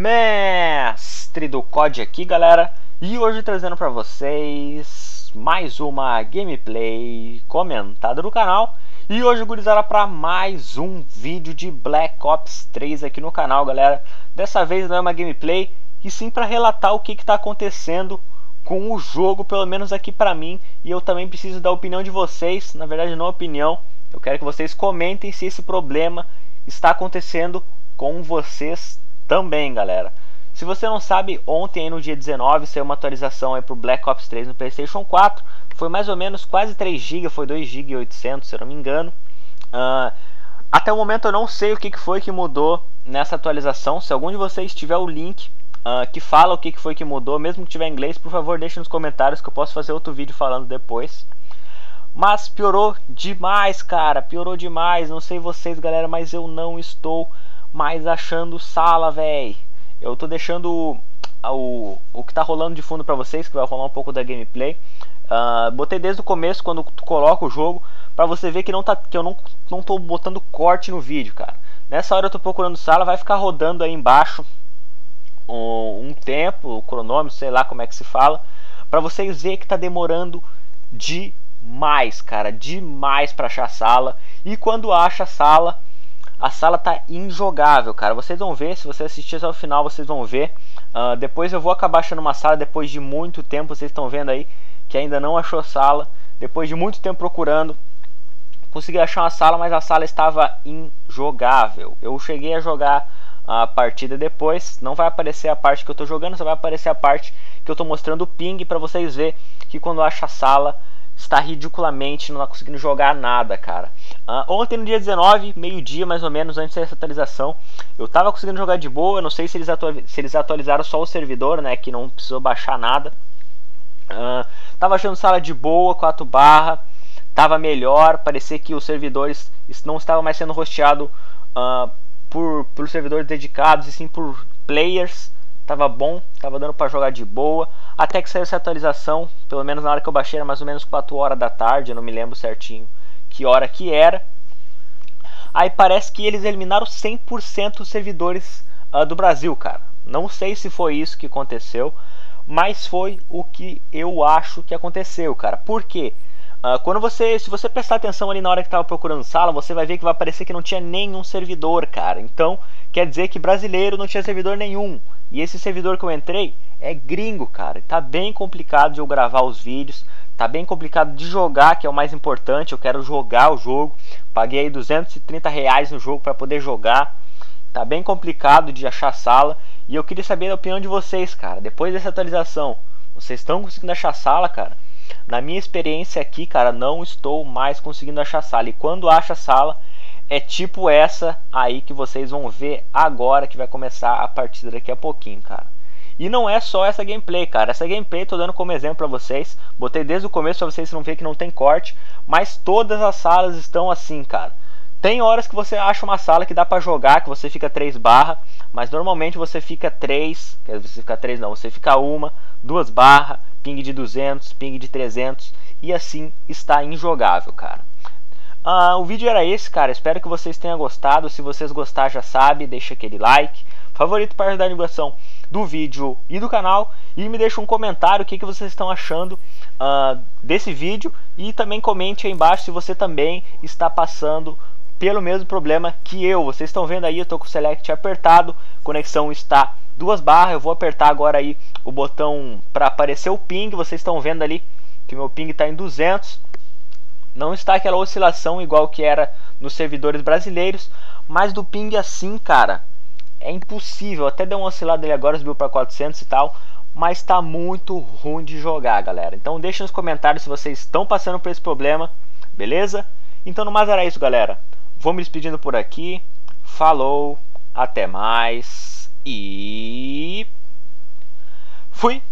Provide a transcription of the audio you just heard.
Mestre do COD aqui, galera, e hoje trazendo para vocês mais uma gameplay comentada do canal. E hoje, gurizada, para mais um vídeo de Black Ops 3 aqui no canal, galera. Dessa vez não é uma gameplay, e sim para relatar o que está acontecendo com o jogo, pelo menos aqui para mim. E eu também preciso da opinião de vocês, na verdade não opinião, eu quero que vocês comentem se esse problema está acontecendo com vocês também, galera. Se você não sabe, ontem no dia 19 saiu uma atualização aí pro Black Ops 3 no PlayStation 4. Foi mais ou menos quase 3 GB, foi 2 GB 800, se eu não me engano. Uh, até o momento eu não sei o que foi que mudou nessa atualização. Se algum de vocês tiver o link uh, que fala o que foi que mudou, mesmo que tiver em inglês, por favor deixe nos comentários que eu posso fazer outro vídeo falando depois. Mas piorou demais, cara, piorou demais. Não sei vocês, galera, mas eu não estou mais achando sala, véi. Eu tô deixando o, o, que tá rolando de fundo pra vocês, que vai rolar um pouco da gameplay. Uh, botei desde o começo, quando tu coloca o jogo, pra você ver que, não tá, que eu não, não tô botando corte no vídeo, cara. Nessa hora eu tô procurando sala, vai ficar rodando aí embaixo um, um tempo, o cronômetro, sei lá como é que se fala, pra vocês verem que tá demorando demais, cara, demais pra achar sala. E quando acha sala, a sala tá injogável, cara. Vocês vão ver, se você assistir até o final, vocês vão ver. Uh, depois eu vou acabar achando uma sala depois de muito tempo. Vocês estão vendo aí que ainda não achou sala. Depois de muito tempo procurando, consegui achar uma sala, mas a sala estava injogável. Eu cheguei a jogar a partida depois. Não vai aparecer a parte que eu estou jogando, só vai aparecer a parte que eu estou mostrando o ping para vocês ver que quando acha a sala está ridiculamente, não está conseguindo jogar nada, cara. Uh, ontem, no dia 19, meio-dia mais ou menos, antes dessa atualização, eu estava conseguindo jogar de boa. Não sei se eles, se eles atualizaram só o servidor, né, que não precisou baixar nada. Uh, tava achando sala de boa, 4 barra, tava melhor, parecia que os servidores não estavam mais sendo hosteados uh, por, por servidores dedicados, e sim por players tava bom, tava dando para jogar de boa, até que saiu essa atualização, pelo menos na hora que eu baixei era mais ou menos 4 horas da tarde, eu não me lembro certinho que hora que era. Aí parece que eles eliminaram 100% os servidores uh, do Brasil, cara. Não sei se foi isso que aconteceu, mas foi o que eu acho que aconteceu, cara. Por quê? Uh, quando você, se você prestar atenção ali na hora que estava procurando sala, você vai ver que vai aparecer que não tinha nenhum servidor, cara. Então, quer dizer que brasileiro não tinha servidor nenhum. E esse servidor que eu entrei é gringo, cara. Tá bem complicado de eu gravar os vídeos. Tá bem complicado de jogar, que é o mais importante. Eu quero jogar o jogo. Paguei aí 230 reais no jogo para poder jogar. Tá bem complicado de achar sala. E eu queria saber a opinião de vocês, cara. Depois dessa atualização, vocês estão conseguindo achar sala, cara? Na minha experiência aqui, cara, não estou mais conseguindo achar sala. E quando acha sala, é tipo essa aí que vocês vão ver agora que vai começar a partida daqui a pouquinho, cara. E não é só essa gameplay, cara. Essa gameplay tô dando como exemplo para vocês. Botei desde o começo para vocês não ver que não tem corte, mas todas as salas estão assim, cara. Tem horas que você acha uma sala que dá para jogar, que você fica 3 barra, mas normalmente você fica 3, quer dizer, você fica 3 não, você fica uma, duas barra, ping de 200, ping de 300 e assim está injogável, cara. Uh, o vídeo era esse, cara. Espero que vocês tenham gostado. Se vocês gostaram, já sabe, deixa aquele like. Favorito para ajudar a divulgação do vídeo e do canal. E me deixa um comentário o que, que vocês estão achando uh, desse vídeo. E também comente aí embaixo se você também está passando pelo mesmo problema que eu. Vocês estão vendo aí, eu estou com o Select apertado. Conexão está duas barras. Eu vou apertar agora aí o botão para aparecer o ping. Vocês estão vendo ali que meu ping está em 200 não está aquela oscilação igual que era nos servidores brasileiros, mas do ping assim, cara, é impossível. Até deu uma oscilada ali agora, subiu para 400 e tal, mas está muito ruim de jogar, galera. Então deixa nos comentários se vocês estão passando por esse problema, beleza? Então no mais era isso, galera. Vou me despedindo por aqui. Falou, até mais e fui.